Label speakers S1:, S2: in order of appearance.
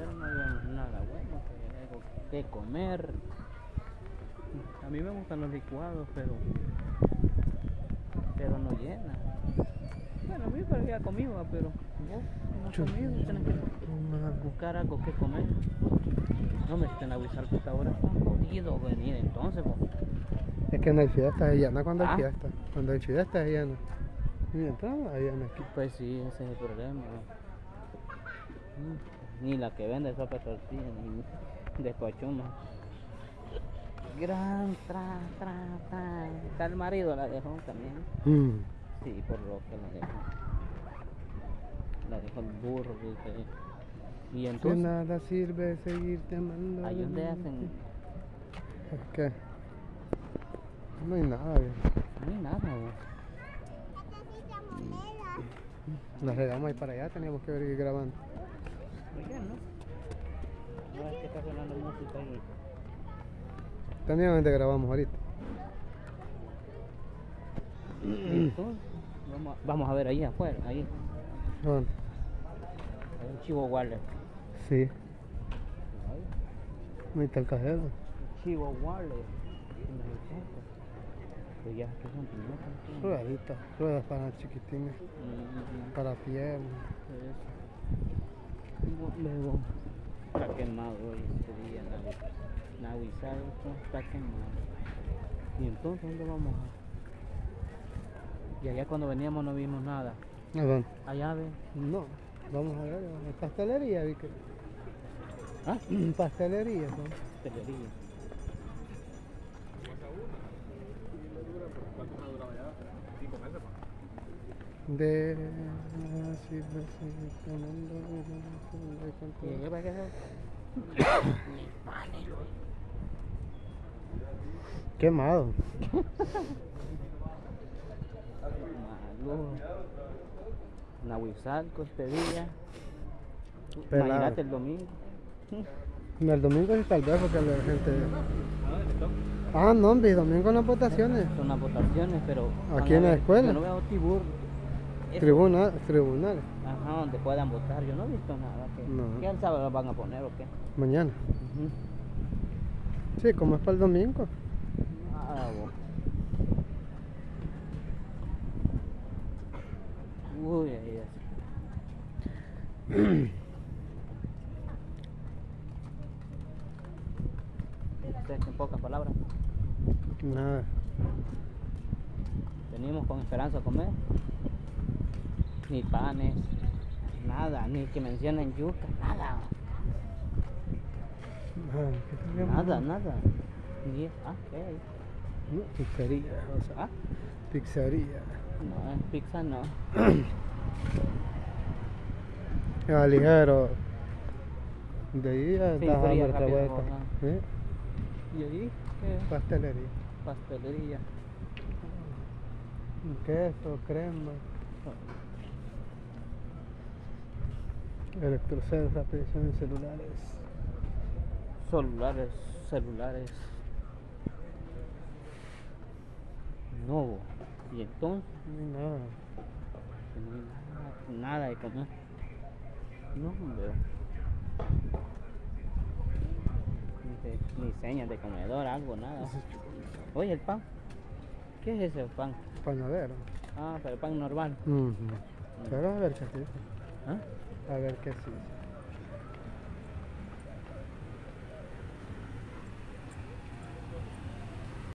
S1: pero no vemos nada bueno, que hay algo que comer. A mí me gustan los licuados, pero pero no llena. Bueno, a mí me había comido, pero vos no
S2: Yo-
S1: comido, tenés que buscar algo que comer. No me estén avisar que esta hora está jodido venir entonces, pues.
S2: Es que no hay fiesta, es llena cuando
S1: Ah.
S2: hay fiesta. Cuando hay fiesta es llena. Y entrada hay llena aquí.
S1: Pues sí, ese es el problema. Mm, Ni la que vende sopa de tortilla, ni despachuma. Gran tra, tra, tra. Está el marido la dejó también.
S2: Mm.
S1: Sí, por lo que la dejó. La dejó el burro, dice. Y
S2: De
S1: entonces,
S2: nada sirve seguirte amando.
S1: ahí donde hacen,
S2: que no hay nada bien.
S1: no hay nada. vos.
S2: Nos regamos ahí para allá, teníamos que ver grabando.
S1: ¿Por qué no? No es que está sonando música ahí.
S2: Técnicamente grabamos ahorita.
S1: Vamos, a- vamos a ver ahí afuera, ahí.
S2: Bueno,
S1: Hay un chivo Waller.
S2: sí, ahí está el cajero.
S1: Chivo Waller. Pues ya, que son pilotos.
S2: Rueditas, ruedas para chiquitines,
S1: Mm,
S2: para piel.
S1: Luego, está quemado hoy este día, Navi- Nahuizalco está quemado. Y entonces, ¿dónde vamos? Y allá cuando veníamos no vimos nada.
S2: ¿A dónde?
S1: Allá ve.
S2: No, vamos a ver, en pastelería, vi que.
S1: ¿Ah?
S2: Pastelería, ¿no?
S1: Pastelería.
S2: De nada sirve seguirte amando, de cuánto-
S1: ¿Y qué pasa que
S2: Quemado.
S1: Nahuizalco este día. Imagínate el domingo.
S2: El domingo sí tal vez porque la gente. Ah, no, hombre, domingo las votaciones.
S1: Son las votaciones, pero.
S2: ¿Aquí en la escuela?
S1: Yo no veo tibur. Eso.
S2: Tribuna, tribunales.
S1: Ajá, donde puedan votar. Yo no he visto nada. ¿Qué,
S2: No.
S1: ¿Quién sabe lo van a poner o qué?
S2: Mañana. Sí, como es para el domingo.
S1: Nada, bo. Uy, ahí es. En pocas palabras.
S2: Nada.
S1: Venimos con esperanza a comer. Ni panes, nada, ni que mencionen yuca, nada, nada, nada. Ni, ah, ¿qué hay?
S2: No, pizzería, o sea,
S1: Ah,
S2: pizzería.
S1: no, en pizza no.
S2: Ah, ligero. De ahí ya
S1: Sí,
S2: otra vuelta. ¿Eh?
S1: ¿Y ahí? ¿Qué?
S2: Pastelería.
S1: Pastelería.
S2: Queso, crema. Electrocel, repetición en celulares.
S1: Celulares, celulares. No, y entonces
S2: No hay nada.
S1: no hay nada, nada de comer. No, hombre. Ni, ni señas de comedor, algo, nada. Oye, el pan. ¿Qué es ese pan?
S2: Panadero.
S1: Ah, pero pan normal.
S2: Pero a ver qué.
S1: ¿Ah?
S2: A ver qué sí.